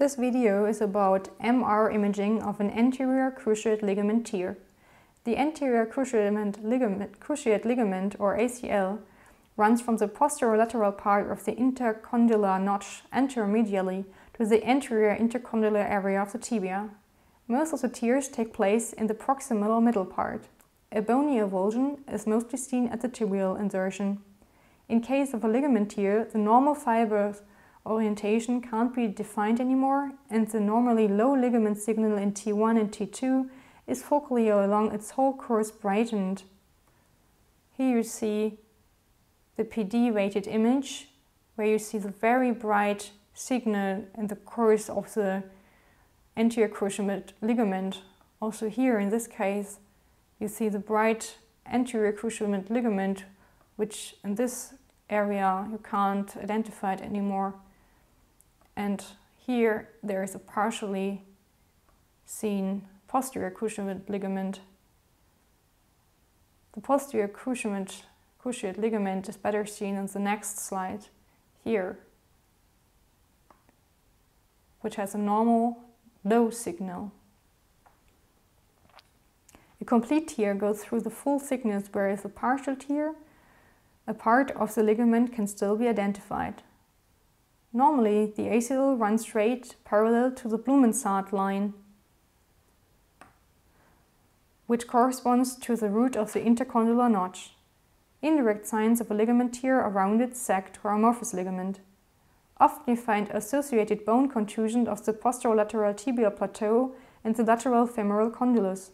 This video is about MR imaging of an anterior cruciate ligament tear. The anterior cruciate ligament, cruciate ligament, or ACL, runs from the posterolateral part of the intercondylar notch anteromedially to the anterior intercondylar area of the tibia. Most of the tears take place in the proximal or middle part. A bony avulsion is mostly seen at the tibial insertion. In case of a ligament tear, the normal fibers orientation can't be defined anymore and the normally low ligament signal in T1 and T2 is focally along its whole course brightened. Here you see the PD weighted image where you see the very bright signal in the course of the anterior cruciate ligament. Also here in this case you see the bright anterior cruciate ligament which in this area you can't identify it anymore. And here there is a partially seen posterior cruciate ligament. The posterior cruciate, cruciate ligament is better seen on the next slide, here, which has a normal low signal. A complete tear goes through the full thickness, whereas a partial tear, a part of the ligament can still be identified. Normally, the ACL runs straight parallel to the Blumensaat line, which corresponds to the root of the intercondylar notch. Indirect signs of a ligament tear are rounded, sagged, or amorphous ligament. Often you find associated bone contusion of the posterolateral tibial plateau and the lateral femoral condylus.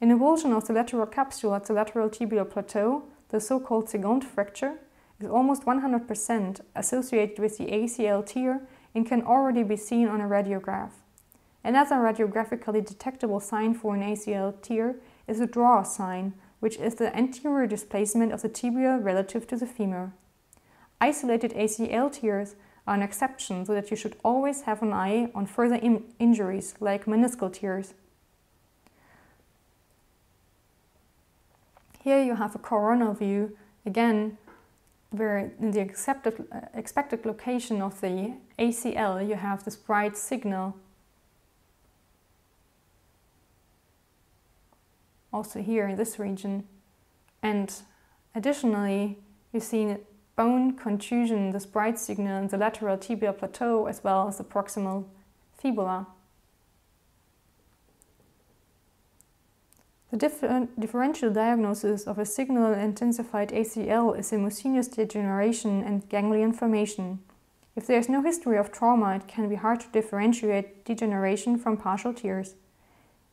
In avulsion of the lateral capsule at the lateral tibial plateau, the so-called Segond fracture, almost 100% associated with the ACL tear and can already be seen on a radiograph. Another radiographically detectable sign for an ACL tear is a drawer sign, which is the anterior displacement of the tibia relative to the femur. Isolated ACL tears are an exception, so that you should always have an eye on further injuries like meniscal tears. Here you have a coronal view, again where in the accepted, uh, expected location of the ACL you have this bright signal. Also here in this region. And additionally, you see bone contusion, this bright signal in the lateral tibial plateau as well as the proximal fibula. The differ differential diagnosis of a signal-intensified ACL is mucinous degeneration and ganglion formation. If there is no history of trauma, it can be hard to differentiate degeneration from partial tears.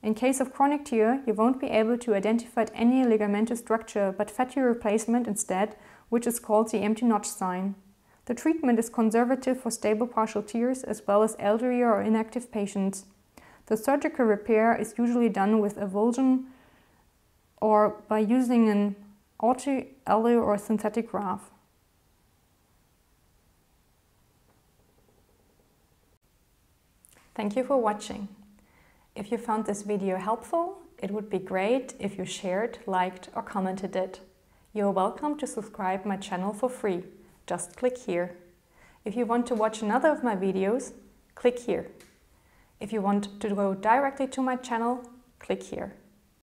In case of chronic tear, you won't be able to identify any ligamentous structure but fatty replacement instead, which is called the empty notch sign. The treatment is conservative for stable partial tears as well as elderly or inactive patients. The surgical repair is usually done with avulsion or by using an auto-allo or synthetic graft. Thank you for watching. If you found this video helpful, it would be great if you shared, liked or commented it. You're welcome to subscribe my channel for free. Just click here. If you want to watch another of my videos, click here. If you want to go directly to my channel, click here.